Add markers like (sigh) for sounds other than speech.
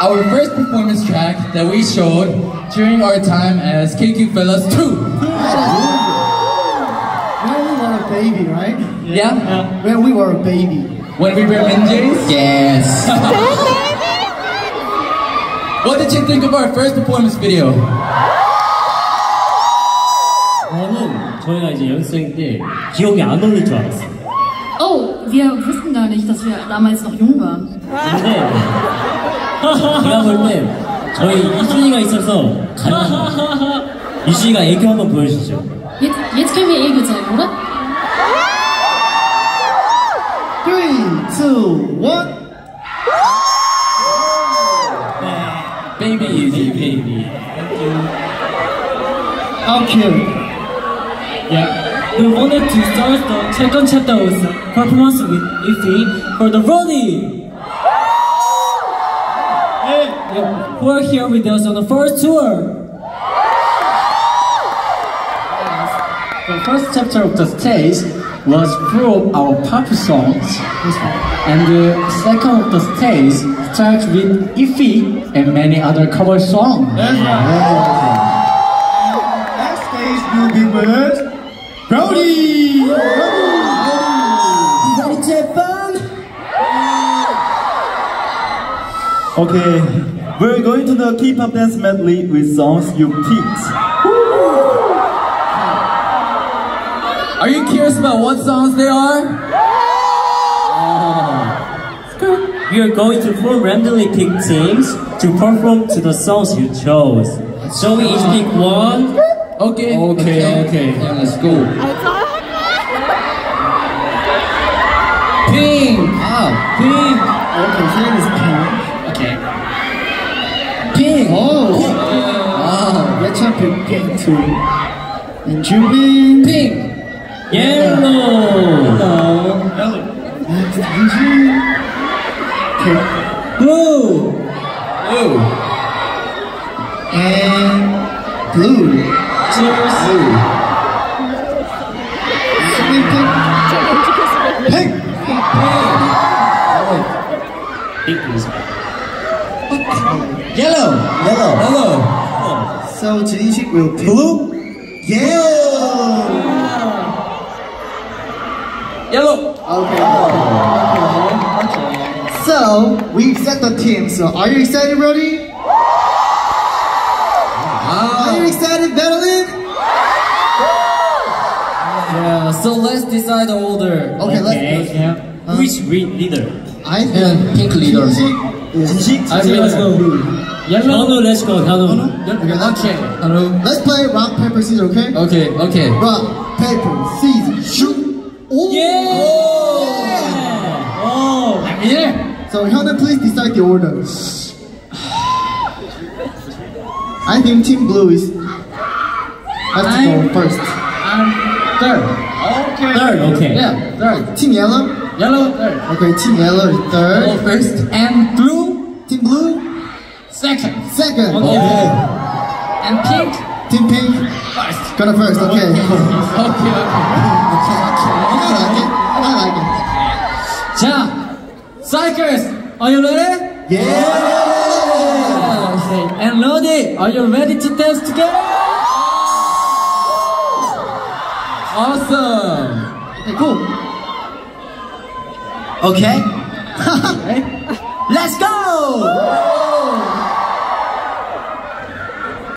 our first performance track that we showed during our time as KQ Fellaz 2. When we were a baby, right? Yeah. yeah. When we were a baby. When we were ninjas? Yes. what did you think of our first performance video? 저는 저희가 이제 연습생 때 기억이 안줄 알았어요. Oh, wir wussten gar nicht, dass wir damals noch jung waren. 근데 제가 볼 때 저희 이준이가 있어서 가능합니다. 이준이가 애교 한번 보여주시죠. Können wir Ego zeigen, oder? Three, two, one. Baby easy, baby. How cute. Yeah. We wanted to start the second chapter with performance with Ify for the Ronnie. (laughs) Who are here with us on the first tour? The first chapter of the stage was full of our pop songs. And the second of the stage starts with Ify and many other cover songs. Next stage will be with Brody. Brody Japan. Okay, we're going to the K-pop dance medley with songs you picked. Are you curious about what songs they are? We are going to perform randomly picked teams to perform to the songs you chose. So we each pick one. Okay. Okay, okay. Yeah, let's go. Pink. Ah, pink. Okay, his name is Pink. Okay. Pink. Oh. Wow. 예찬 pick Pink too. And Jubin. Pink. Yellow. Next Eugene. Okay. Blue. Blue. And blue. Cheers. Pink. Pink. Pink is Yellow. Yellow. Yellow. So Jinsik will pick blue. Yellow. Yellow. Okay. Okay. So we set the team. So are you excited, Brody? Are you excited, Madeline? Yeah, so let's decide the order. Okay, let's. Okay. Yeah. Who is re- leader? I think Pink leader. Jinsik is I Okay, let's go. blue. Yellow. let's go. Yellow. Okay, let's, Okay. Hello. let's play rock paper scissors. Okay? Okay, okay. Rock paper scissors shoot. Oh. Yeah. Oh. Yeah. So Hyuna, please decide the order. (sighs) I think Team Blue is has to go first. I'm third. Okay. Third. Okay. Yeah, third. Team Yellow. Yellow third. Okay, Team Yellow is Yellow third. first and blue Team Blue second. second. Okay. And pink Team Pink first. gonna first. Okay. okay, Okay, okay. I like it. I like it. 자, Xikers, are you ready? Yeah. And Lodi, are you ready to dance together? Awesome. Okay, cool. Okay? (laughs) Let's go!